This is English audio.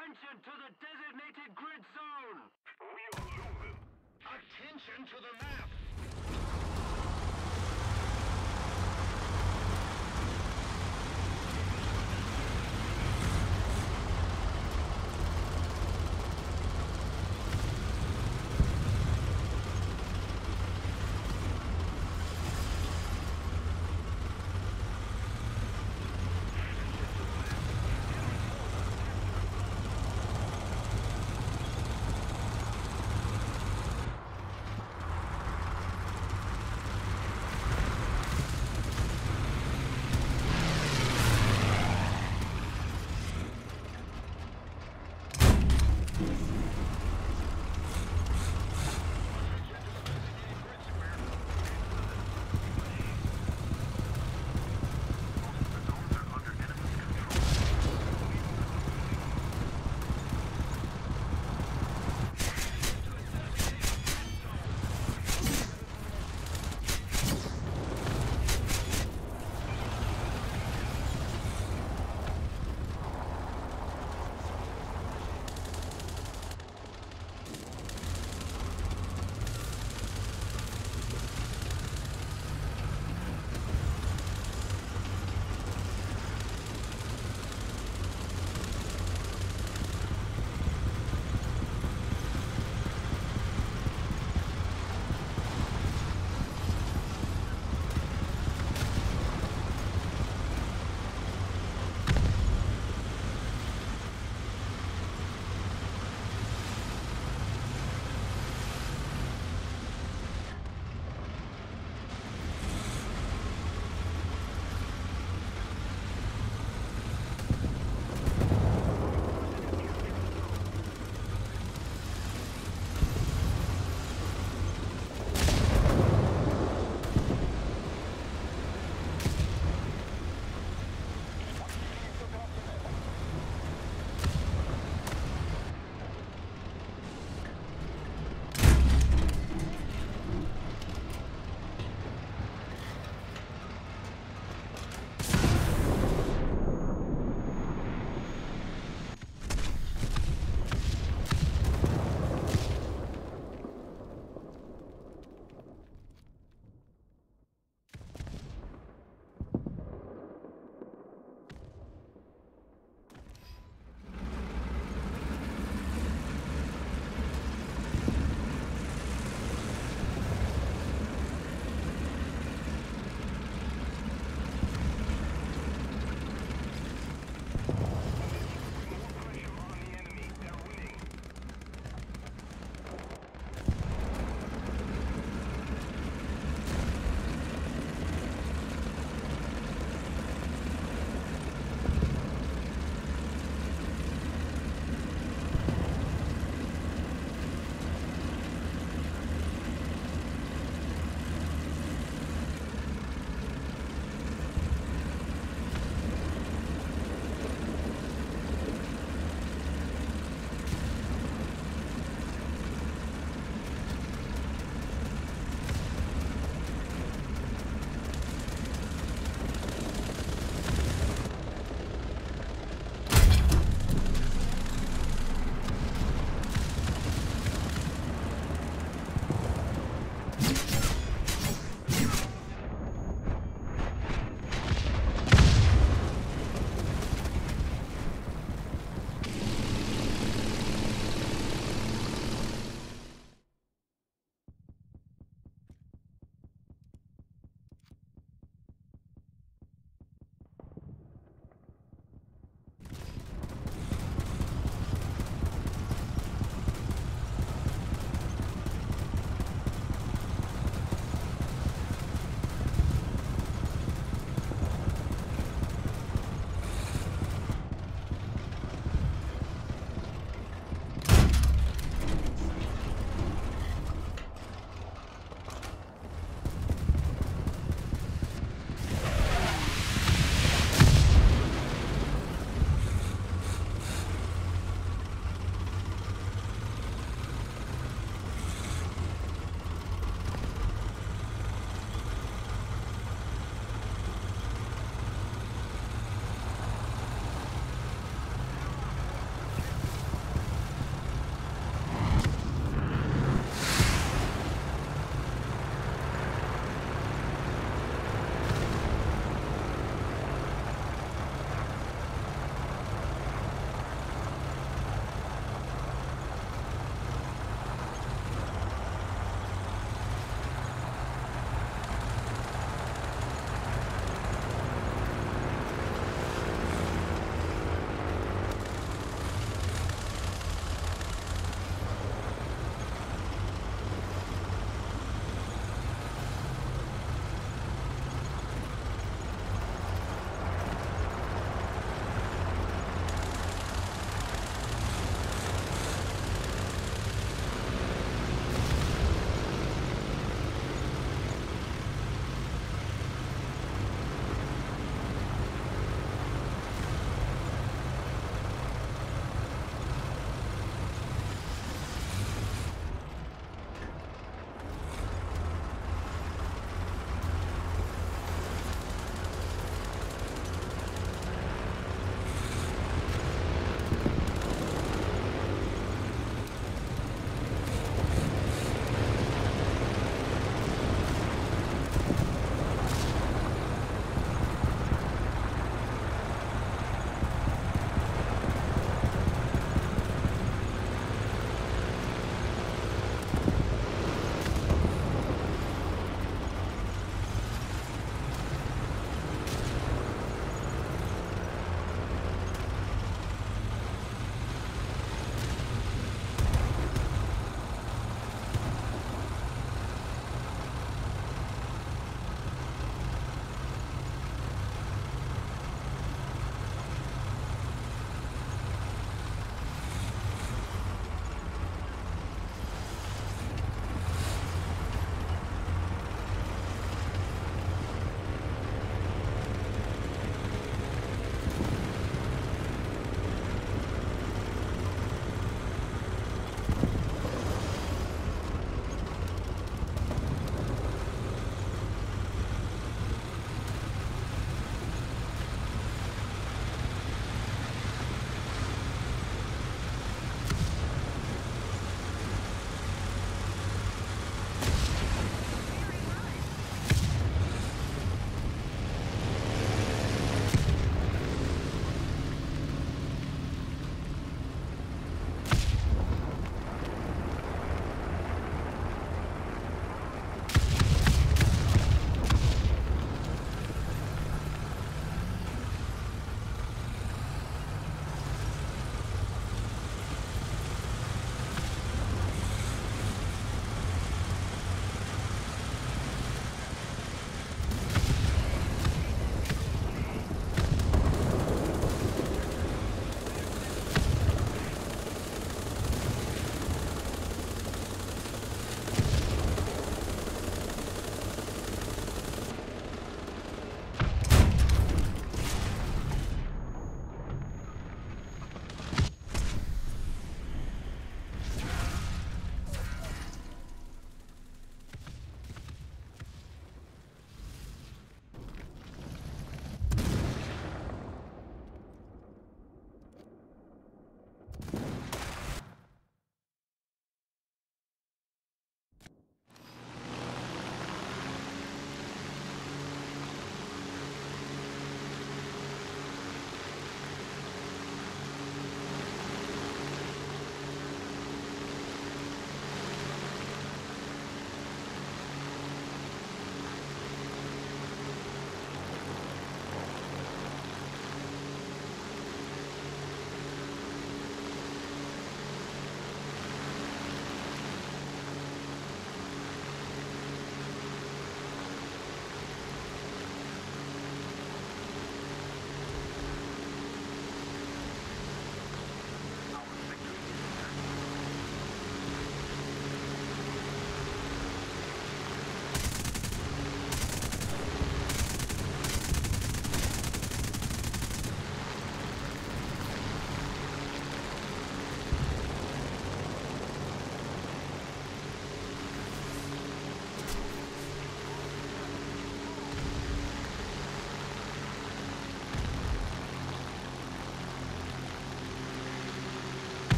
Attention to the designated grid zone! We will are them. Attention to the map!